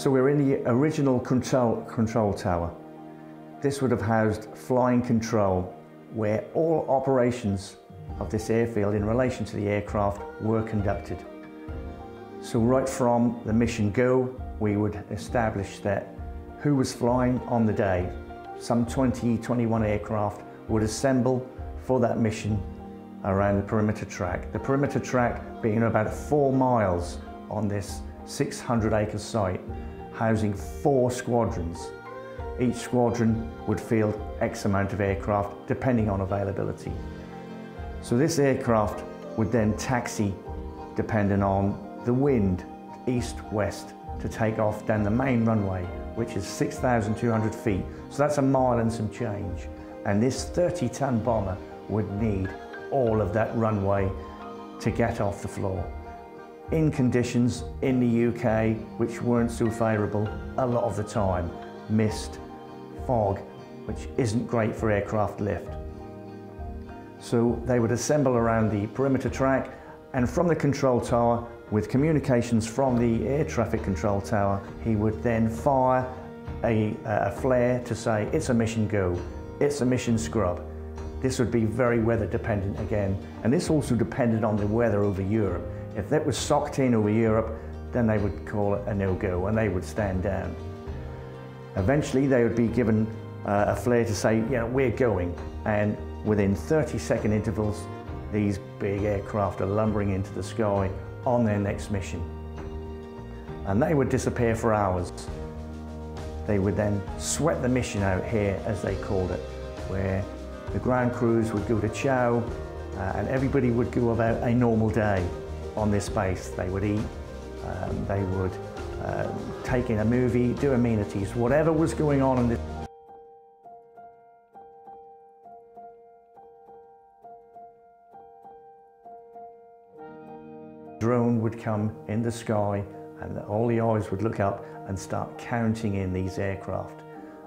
So we're in the original control, control tower. This would have housed flying control, where all operations of this airfield in relation to the aircraft were conducted. So right from the mission go, we would establish that who was flying on the day. Some 20, 21 aircraft would assemble for that mission around the perimeter track. The perimeter track being about four miles on this 600 acre site, housing four squadrons. Each squadron would field X amount of aircraft depending on availability. So this aircraft would then taxi depending on the wind east-west to take off down the main runway, which is 6,200 feet. So that's a mile and some change. And this 30-ton bomber would need all of that runway to get off the floor. In conditions in the UK which weren't so favourable a lot of the time, mist, fog, which isn't great for aircraft lift. So they would assemble around the perimeter track and from the control tower with communications from the air traffic control tower, he would then fire a, uh, a flare to say, it's a mission go, it's a mission scrub. This would be very weather dependent again. And this also depended on the weather over Europe. If that was socked in over Europe, then they would call it a no-go and they would stand down. Eventually they would be given uh, a flare to say, yeah, we're going. And within 30 second intervals, these big aircraft are lumbering into the sky on their next mission. And they would disappear for hours. They would then sweat the mission out here, as they called it, where the ground crews would go to chow uh, and everybody would go about a normal day on this base. They would eat, um, they would uh, take in a movie, do amenities, whatever was going on in this drone would come in the sky and all the eyes would look up and start counting in these aircraft.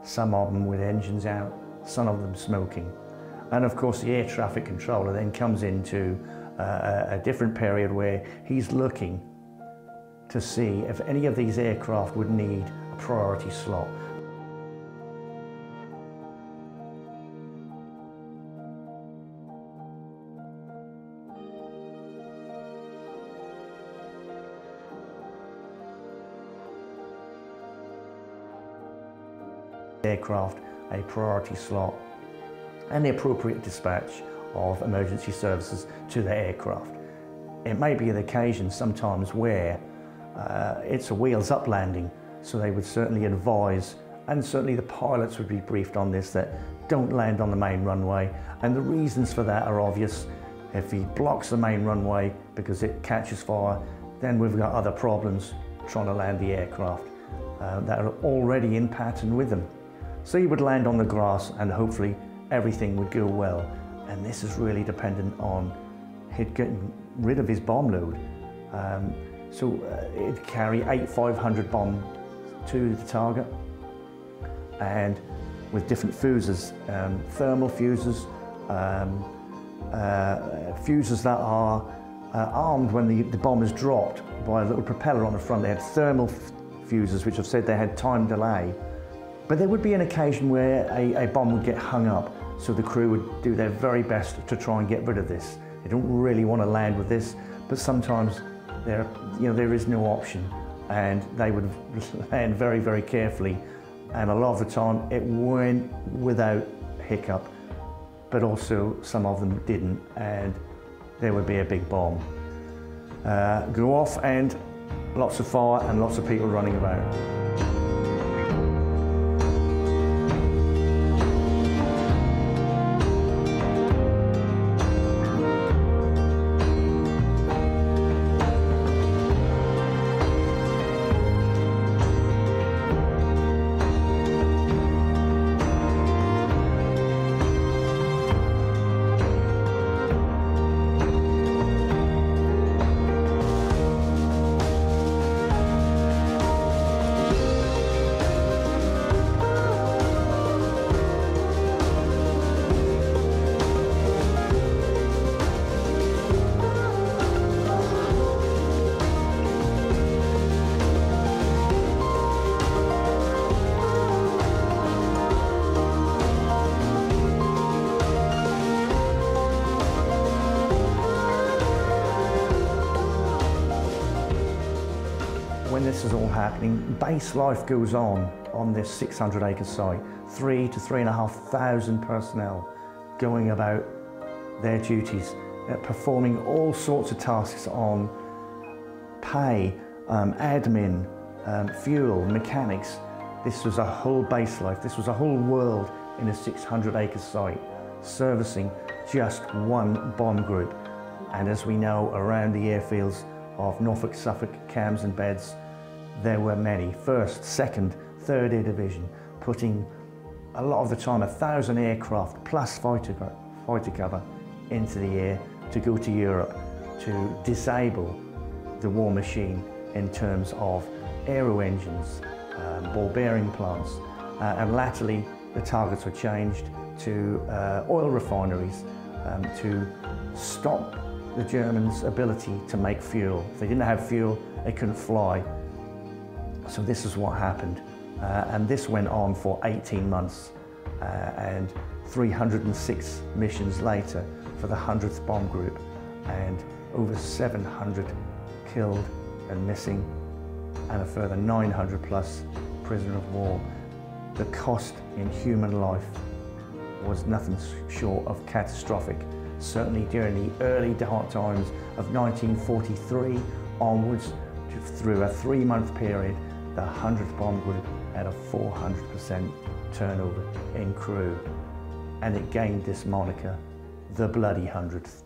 Some of them with engines out, some of them smoking. And of course the air traffic controller then comes into uh, a different period where he's looking to see if any of these aircraft would need a priority slot. aircraft a priority slot and the appropriate dispatch of emergency services to the aircraft. It may be an occasion sometimes where uh, it's a wheels up landing, so they would certainly advise, and certainly the pilots would be briefed on this, that don't land on the main runway. And the reasons for that are obvious. If he blocks the main runway because it catches fire, then we've got other problems trying to land the aircraft uh, that are already in pattern with them. So he would land on the grass and hopefully everything would go well. And this is really dependent on he'd getting rid of his bomb load. Um, so uh, it'd carry eight 500 bomb to the target and with different fuses, um, thermal fuses, um, uh, fuses that are uh, armed when the, the bomb is dropped by a little propeller on the front. They had thermal fuses, which I've said they had time delay. But there would be an occasion where a, a bomb would get hung up, so the crew would do their very best to try and get rid of this. They don't really want to land with this, but sometimes there, you know, there is no option, and they would land very, very carefully. And a lot of the time, it went without hiccup, but also some of them didn't, and there would be a big bomb. Uh, go off and lots of fire and lots of people running about. This is all happening, base life goes on on this 600 acre site. Three to three and a half thousand personnel going about their duties, uh, performing all sorts of tasks on pay, um, admin, um, fuel, mechanics. This was a whole base life. This was a whole world in a 600 acre site, servicing just one bomb group. And as we know, around the airfields of Norfolk, Suffolk, Cambs and Beds, there were many. First, second, third air division, putting a lot of the time a thousand aircraft plus fighter, fighter cover into the air to go to Europe to disable the war machine in terms of aero engines, um, ball bearing plants, uh, and latterly the targets were changed to uh, oil refineries um, to stop the Germans' ability to make fuel. If they didn't have fuel, they couldn't fly. So this is what happened. Uh, and this went on for 18 months. Uh, and 306 missions later for the 100th Bomb Group and over 700 killed and missing and a further 900 plus prisoner of war. The cost in human life was nothing short of catastrophic. Certainly during the early dark times of 1943 onwards through a three month period, the 100th Bomb Group had a 400% turnover in crew and it gained this moniker, the Bloody Hundredth.